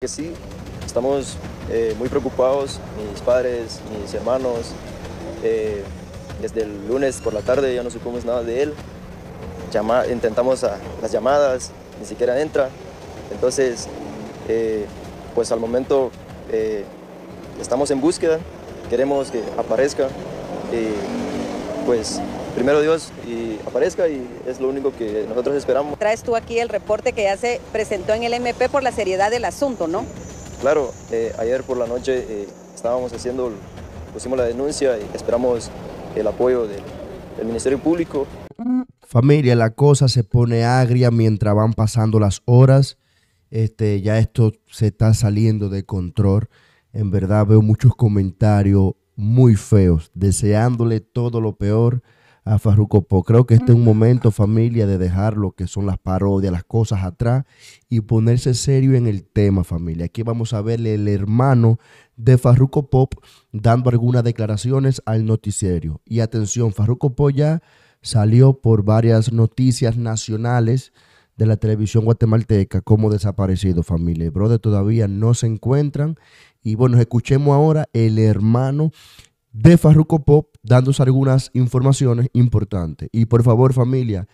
Que sí, estamos eh, muy preocupados, mis padres, mis hermanos. eh, desde el lunes por la tarde ya no supimos nada de él. Llama- intentamos las llamadas, ni siquiera entra. Entonces, eh, pues al momento estamos en búsqueda, queremos que aparezca. Pues primero Dios y aparezca y es lo único que nosotros esperamos. Traes tú aquí el reporte que ya se presentó en el MP por la seriedad del asunto, ¿no? Claro, eh, ayer por la noche eh, estábamos haciendo, pusimos la denuncia y esperamos el apoyo del, del Ministerio Público. Familia, la cosa se pone agria mientras van pasando las horas. Este, ya esto se está saliendo de control. En verdad veo muchos comentarios muy feos, deseándole todo lo peor a Farruko Po. Creo que este es un momento, familia, de dejar lo que son las parodias, las cosas atrás y ponerse serio en el tema, familia. Aquí vamos a ver el hermano de Farruko Pop dando algunas declaraciones al noticiero. Y atención, Farruko Pop ya salió por varias noticias nacionales de la televisión guatemalteca como desaparecido, familia. El brother todavía no se encuentran. Y bueno, escuchemos ahora el hermano de Farruko Pop dándose algunas informaciones importantes. Y por favor, familia,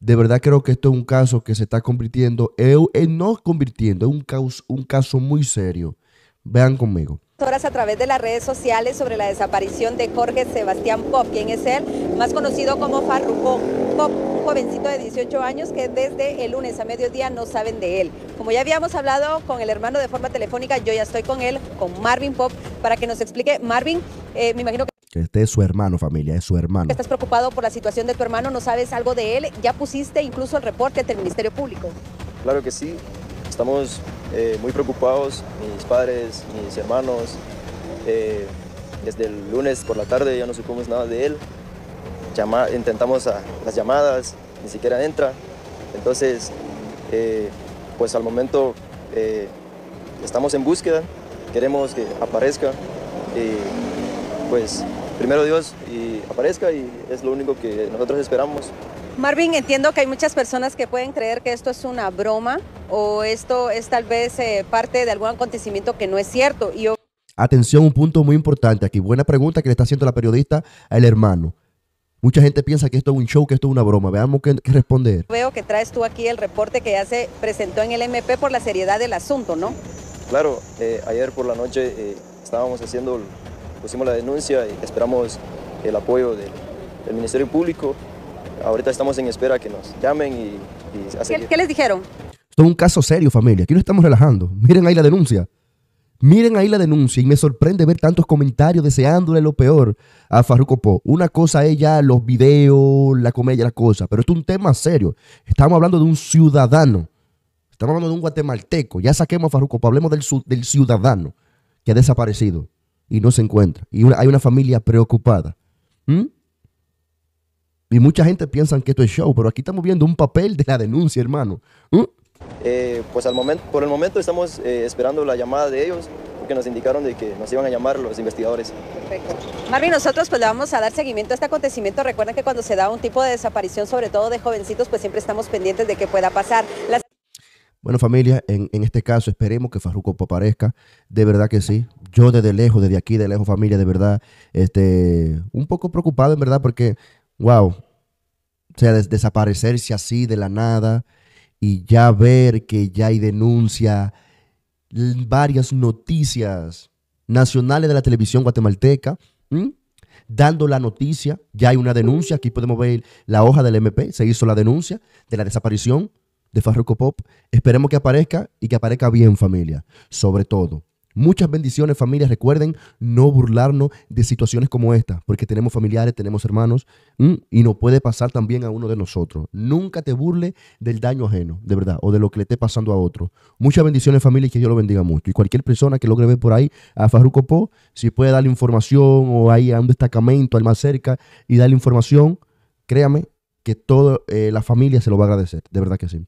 de verdad creo que esto es un caso que se está convirtiendo, eh, eh, no convirtiendo, es un caso, un caso muy serio. Vean conmigo. Horas a través de las redes sociales sobre la desaparición de Jorge Sebastián Pop, quien es él, más conocido como Farruko un jovencito de 18 años que desde el lunes a mediodía no saben de él. Como ya habíamos hablado con el hermano de forma telefónica, yo ya estoy con él, con Marvin Pop, para que nos explique. Marvin, eh, me imagino que Que este es su hermano, familia, es su hermano. estás preocupado por la situación de tu hermano, no sabes algo de él, ya pusiste incluso el reporte ante el Ministerio Público. Claro que sí, estamos eh, muy preocupados, mis padres, mis hermanos. eh, desde el lunes por la tarde ya no supimos nada de él. Llama- intentamos a- las llamadas, ni siquiera entra. Entonces, eh, pues al momento eh, estamos en búsqueda, queremos que aparezca. Y pues primero Dios y aparezca y es lo único que nosotros esperamos. Marvin, entiendo que hay muchas personas que pueden creer que esto es una broma o esto es tal vez eh, parte de algún acontecimiento que no es cierto. Y yo Atención, un punto muy importante aquí. Buena pregunta que le está haciendo la periodista al hermano. Mucha gente piensa que esto es un show, que esto es una broma. Veamos qué, qué responder. veo que traes tú aquí el reporte que ya se presentó en el MP por la seriedad del asunto, ¿no? Claro, eh, ayer por la noche eh, estábamos haciendo, pusimos la denuncia y esperamos el apoyo del, del Ministerio Público. Ahorita estamos en espera que nos llamen y, y a ¿Qué, qué les dijeron? Esto es un caso serio, familia. Aquí no estamos relajando. Miren ahí la denuncia. Miren ahí la denuncia y me sorprende ver tantos comentarios deseándole lo peor a Farruko. Una cosa es ya los videos, la comedia, la cosa, pero esto es un tema serio. Estamos hablando de un ciudadano. Estamos hablando de un guatemalteco. Ya saquemos a Farruko Po. Hablemos del, ciudadano que ha desaparecido y no se encuentra. Y hay una familia preocupada. ¿Mm? Y mucha gente piensa que esto es show, pero aquí estamos viendo un papel de la denuncia, hermano. ¿Mm? Eh, pues al momento, por el momento estamos eh, esperando la llamada de ellos porque nos indicaron de que nos iban a llamar los investigadores. Perfecto. Marvin, nosotros pues le vamos a dar seguimiento a este acontecimiento. Recuerden que cuando se da un tipo de desaparición, sobre todo de jovencitos, pues siempre estamos pendientes de qué pueda pasar. Las Bueno, familia, en, en este caso esperemos que Farruko aparezca. De verdad que sí. Yo desde lejos, desde aquí, de lejos, familia, de verdad, este, un poco preocupado, en verdad, porque, wow, o sea, des- desaparecerse así de la nada y ya ver que ya hay denuncia, varias noticias nacionales de la televisión guatemalteca, dando la noticia, ya hay una denuncia, aquí podemos ver la hoja del MP, se hizo la denuncia de la desaparición de Farruko Pop. Esperemos que aparezca y que aparezca bien, familia. Sobre todo. Muchas bendiciones, familia. Recuerden no burlarnos de situaciones como esta, porque tenemos familiares, tenemos hermanos, y nos puede pasar también a uno de nosotros. Nunca te burles del daño ajeno, de verdad, o de lo que le esté pasando a otro. Muchas bendiciones, familia, y que Dios lo bendiga mucho. Y cualquier persona que logre ver por ahí a Farruko Pop, si puede darle información o ahí a un destacamento, al más cerca, y darle información, créame que toda eh, la familia se lo va a agradecer. De verdad que sí.